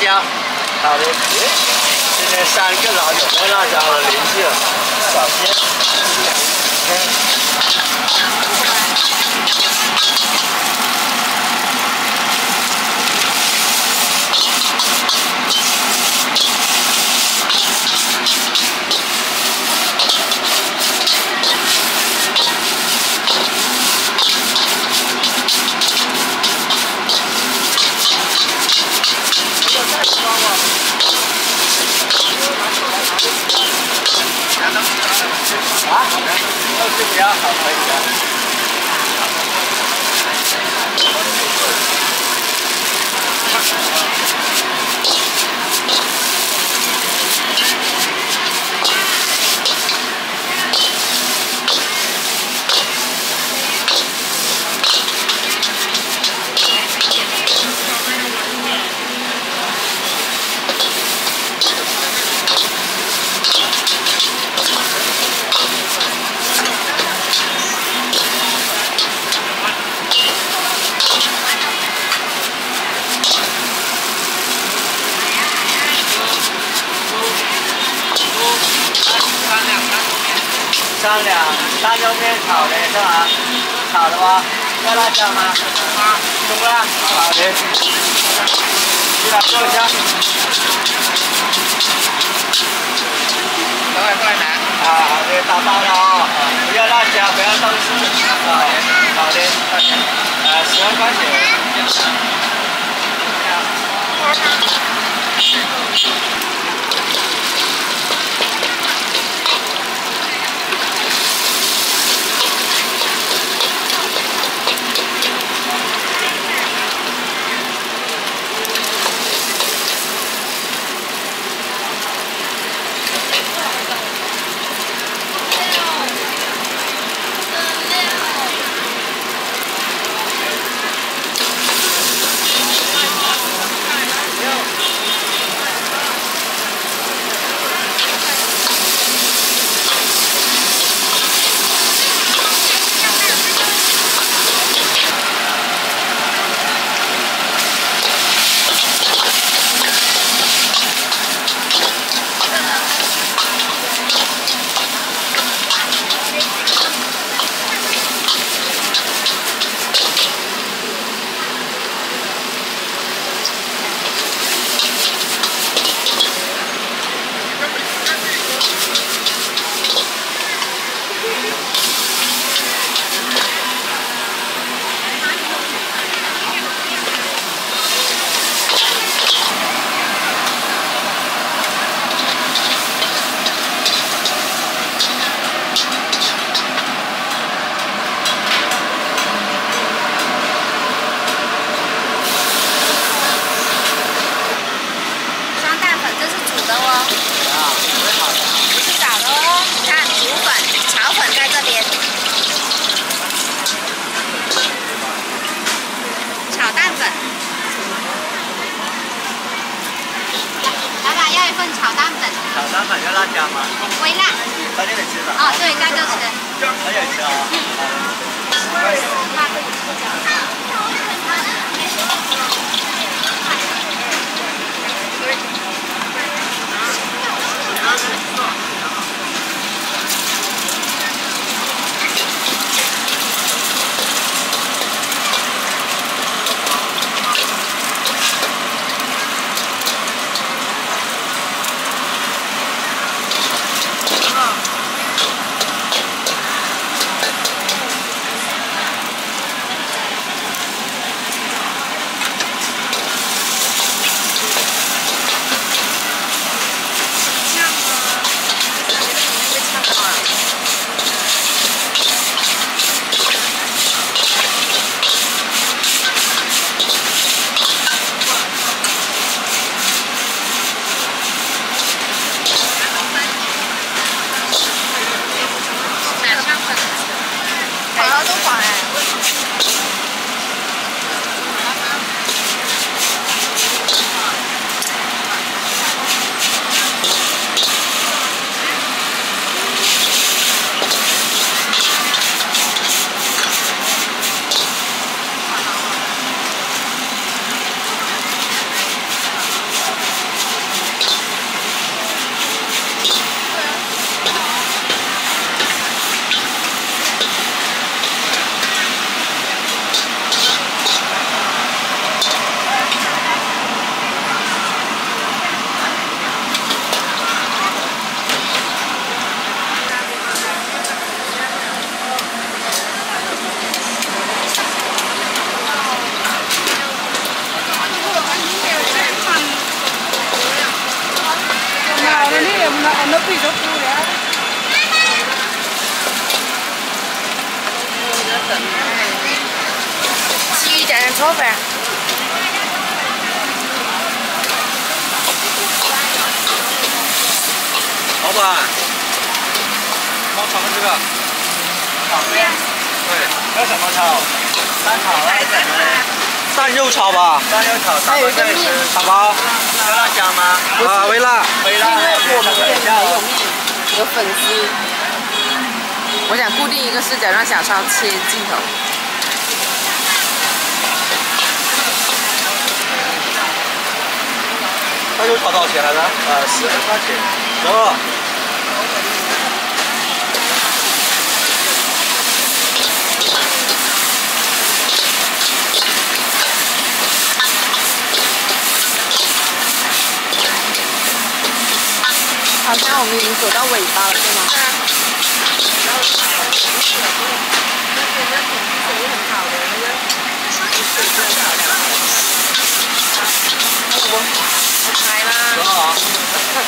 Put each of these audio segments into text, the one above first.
椒。好的。今天三个老友带辣椒的联系，小心。啊？二十不要，好，可以三两三肉面炒的是吧？炒的吗？要辣椒吗？啊中辣，好的。你来做一下。等会过来拿。啊，好的，打包了哦。不要辣椒，不要豆豉。好，好的，呃，十二块钱。啊，对，干就吃，酱菜也吃啊。嗯。州不了。鸡蛋炒饭。老板，帮我炒个这个。炒面。对，要什么炒？蛋炒还是什么？蛋肉炒吧。蛋肉炒。还有一个面。打包。要辣椒吗？啊，微辣。微辣。因为我们店没有面，有粉丝。我想固定一个视角，让小超切镜头。蛋肉炒多少钱来着？呃，十二块钱。走。好像我们已经走到尾巴了，对吗？然后，那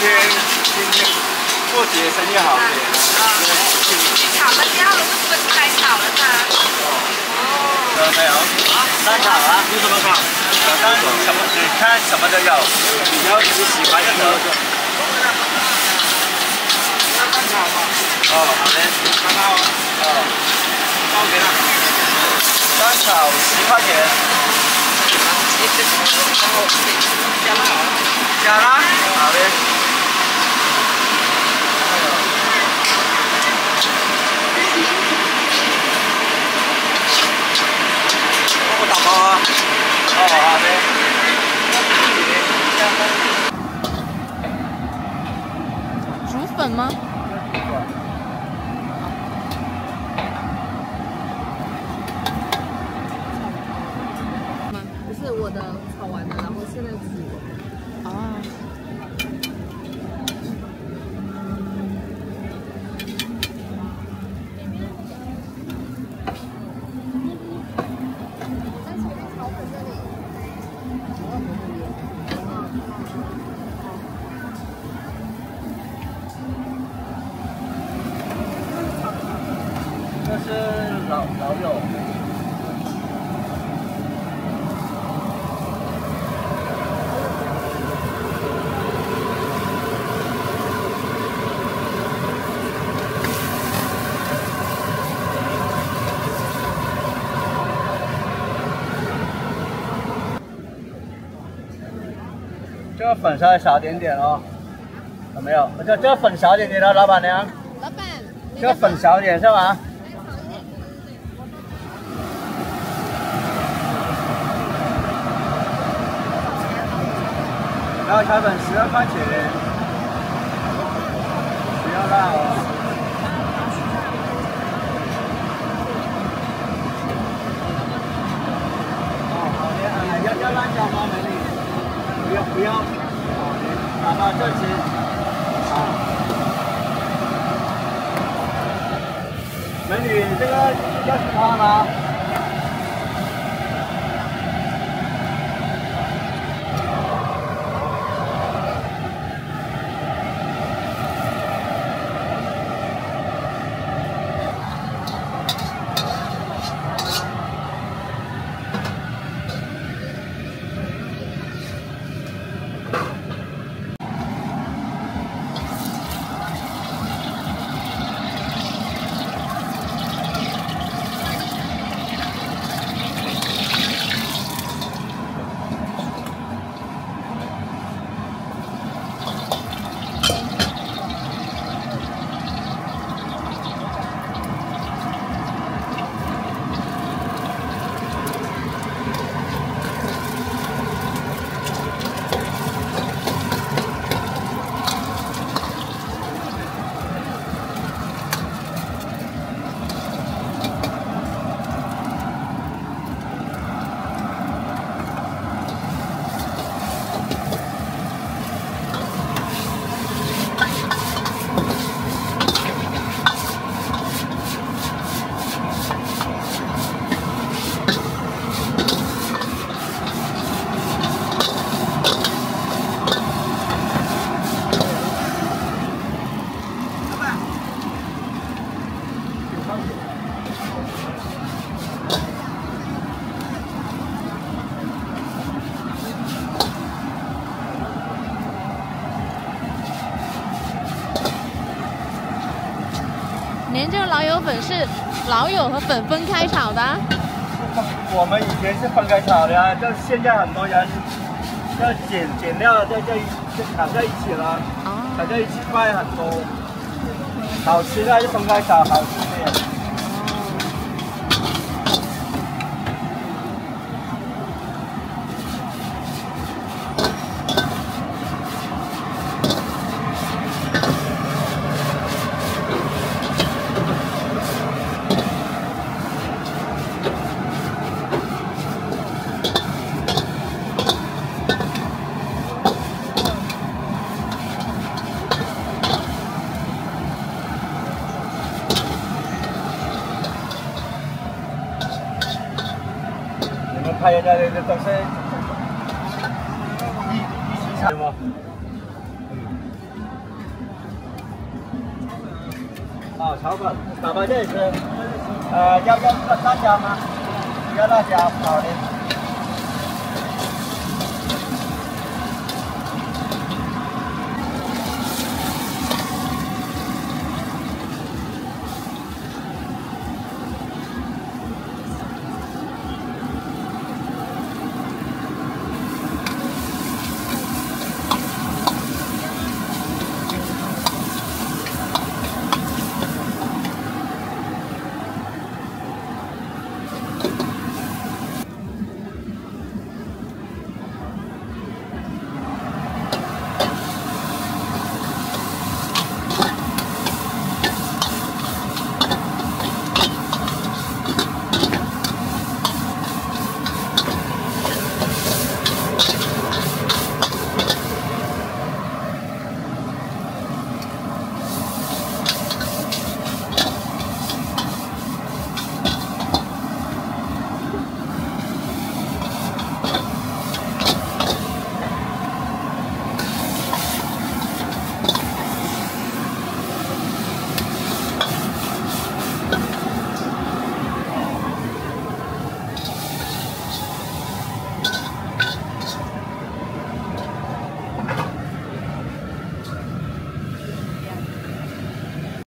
天今天过节生意好点。炒的料都是分开炒的噻。哦。没有。三炒啊？有什么炒？三什么？你看什么都有。你要你喜欢的都有。哦，好的。看到。哦。包给他。三炒十块钱。好的好的帮我打包啊个粉稍微少点点哦，有没有？这这个粉少点点哦，老板娘。老板，这个粉少点是吧？然后小粉十二块钱，不要辣哦。哦，好的，哎，要要辣椒吗，美女？不要不要，好的，啊这些，啊。美女，这个要其他吗？您这个老友粉是老友和粉分开炒的？我们以前是分开炒的啊，就是现在很多人要减减料，在这就炒在一起了，炒在一起卖很多，好吃的就分开炒，好吃还有那那东西，一一起炒吗？啊，炒粉，打包这也是，呃，要不要辣椒吗？要辣椒，好的。